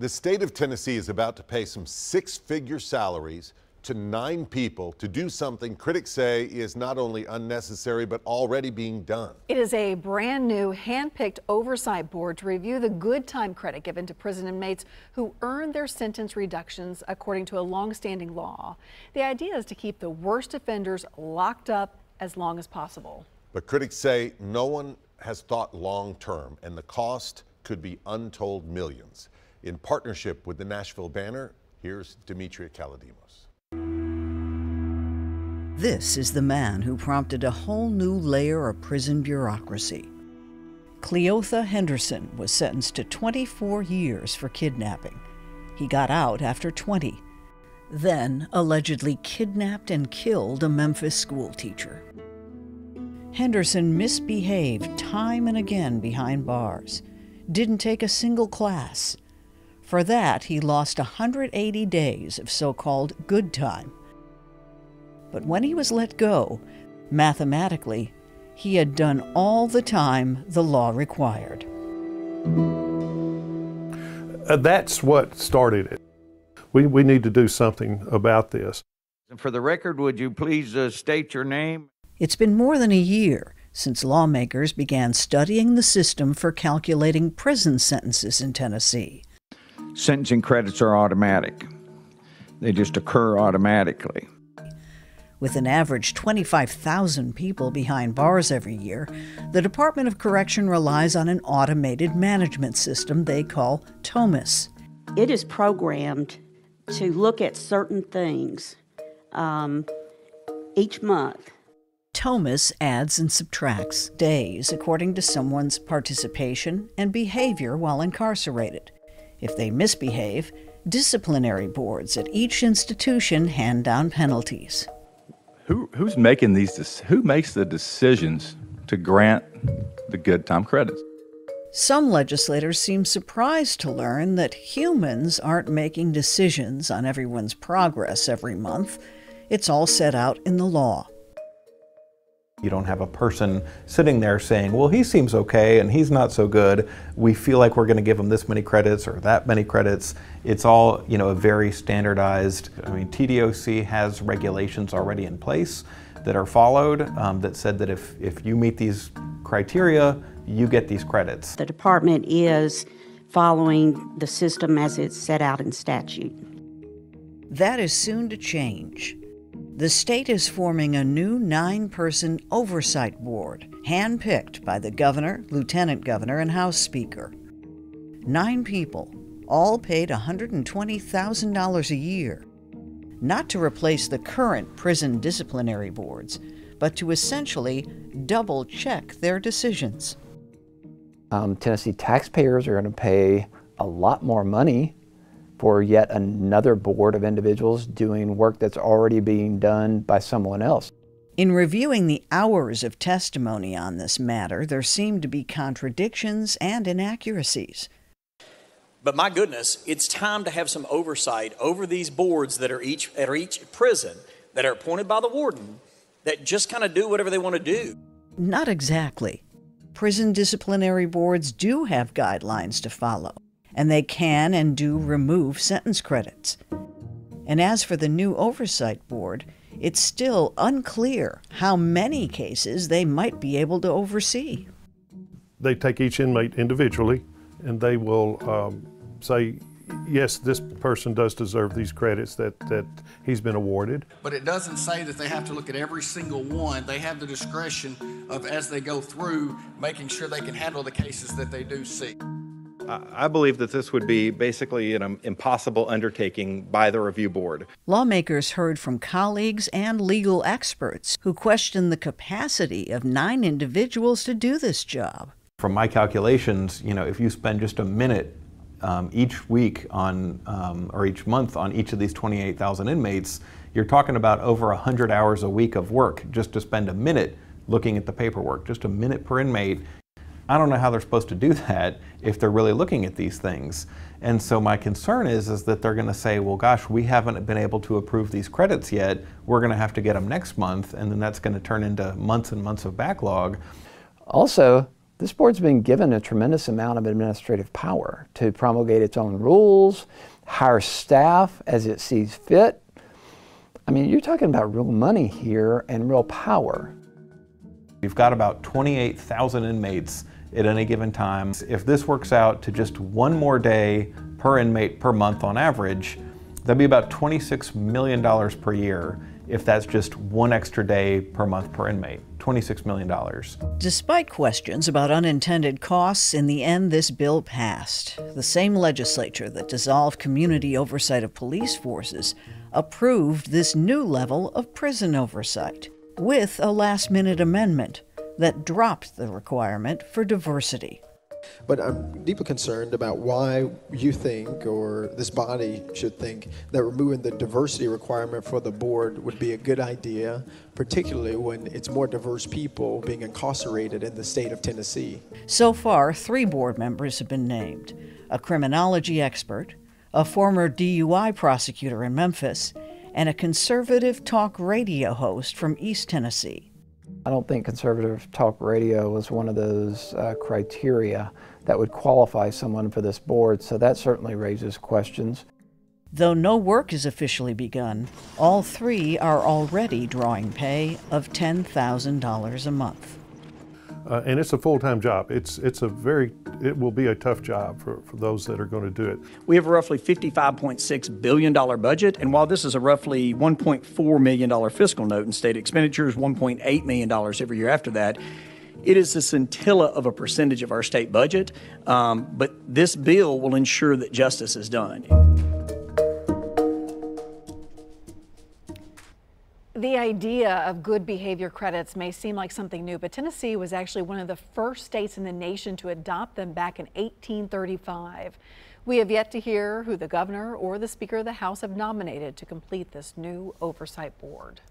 The state of Tennessee is about to pay some six figure salaries to nine people to do something critics say is not only unnecessary but already being done. It is a brand new hand-picked oversight board to review the good time credit given to prison inmates who earned their sentence reductions according to a long-standing law. The idea is to keep the worst offenders locked up as long as possible. But critics say no one has thought long term and the cost could be untold millions. In partnership with the Nashville Banner, here's Demetria Kalodimos. This is the man who prompted a whole new layer of prison bureaucracy. Cleotha Henderson was sentenced to 24 years for kidnapping. He got out after 20, then allegedly kidnapped and killed a Memphis schoolteacher. Henderson misbehaved time and again behind bars, didn't take a single class. For that, he lost 180 days of so called good time. But when he was let go, mathematically, he had done all the time the law required. Uh, that's what started it. We, we need to do something about this. For the record, would you please uh, state your name? It's been more than a year since lawmakers began studying the system for calculating prison sentences in Tennessee. Sentencing credits are automatic, they just occur automatically. With an average 25,000 people behind bars every year, the Department of Correction relies on an automated management system they call TOMIS. It is programmed to look at certain things um, each month. TOMIS adds and subtracts days according to someone's participation and behavior while incarcerated. If they misbehave, disciplinary boards at each institution hand down penalties who who's making these who makes the decisions to grant the good time credits? Some legislators seem surprised to learn that humans aren't making decisions on everyone's progress every month. It's all set out in the law. You don't have a person sitting there saying, well, he seems okay and he's not so good. We feel like we're going to give him this many credits or that many credits. It's all, you know, a very standardized. I mean, TDOC has regulations already in place that are followed um, that said that if, if you meet these criteria, you get these credits. The department is following the system as it's set out in statute. That is soon to change. The state is forming a new nine person oversight board, handpicked by the governor, lieutenant governor, and House Speaker. Nine people, all paid $120,000 a year. Not to replace the current prison disciplinary boards, but to essentially double check their decisions. Um, Tennessee taxpayers are going to pay a lot more money for yet another board of individuals doing work that's already being done by someone else. In reviewing the hours of testimony on this matter, there seemed to be contradictions and inaccuracies. But my goodness, it's time to have some oversight over these boards that are each at each prison that are appointed by the warden that just kind of do whatever they want to do. Not exactly. Prison disciplinary boards do have guidelines to follow and they can and do remove sentence credits. And as for the new Oversight Board, it's still unclear how many cases they might be able to oversee. They take each inmate individually and they will um, say, yes, this person does deserve these credits that, that he's been awarded. But it doesn't say that they have to look at every single one. They have the discretion of, as they go through, making sure they can handle the cases that they do see. I believe that this would be basically an impossible undertaking by the review board. Lawmakers heard from colleagues and legal experts who questioned the capacity of nine individuals to do this job. From my calculations, you know, if you spend just a minute um, each week on, um, or each month on each of these 28,000 inmates, you're talking about over 100 hours a week of work just to spend a minute looking at the paperwork, just a minute per inmate. I don't know how they're supposed to do that if they're really looking at these things. And so my concern is, is that they're going to say, well, gosh, we haven't been able to approve these credits yet. We're going to have to get them next month, and then that's going to turn into months and months of backlog. Also, This board's been given a tremendous amount of administrative power to promulgate its own rules, hire staff as it sees fit. I mean, you're talking about real money here and real power. We've got about 28,000 inmates at any given time. If this works out to just one more day per inmate per month on average, that'd be about $26 million per year if that's just one extra day per month per inmate. $26 million. Despite questions about unintended costs, in the end, this bill passed. The same legislature that dissolved community oversight of police forces approved this new level of prison oversight with a last minute amendment that dropped the requirement for diversity. But I'm deeply concerned about why you think, or this body should think, that removing the diversity requirement for the board would be a good idea, particularly when it's more diverse people being incarcerated in the state of Tennessee. So far, three board members have been named a criminology expert, a former DUI prosecutor in Memphis, and a conservative talk radio host from East Tennessee. I don't think conservative talk radio was one of those uh, criteria that would qualify someone for this board, so that certainly raises questions. Though no work is officially begun, all three are already drawing pay of $10,000 a month. Uh, and it's a full-time job. It's it's a very it will be a tough job for, for those that are going to do it. We have a roughly $55.6 billion budget, and while this is a roughly $1.4 million fiscal note in state expenditures, $1.8 million every year after that, it is a scintilla of a percentage of our state budget, um, but this bill will ensure that justice is done. The idea of good behavior credits may seem like something new, but Tennessee was actually one of the first states in the nation to adopt them back in 1835. We have yet to hear who the governor or the Speaker of the House have nominated to complete this new oversight board.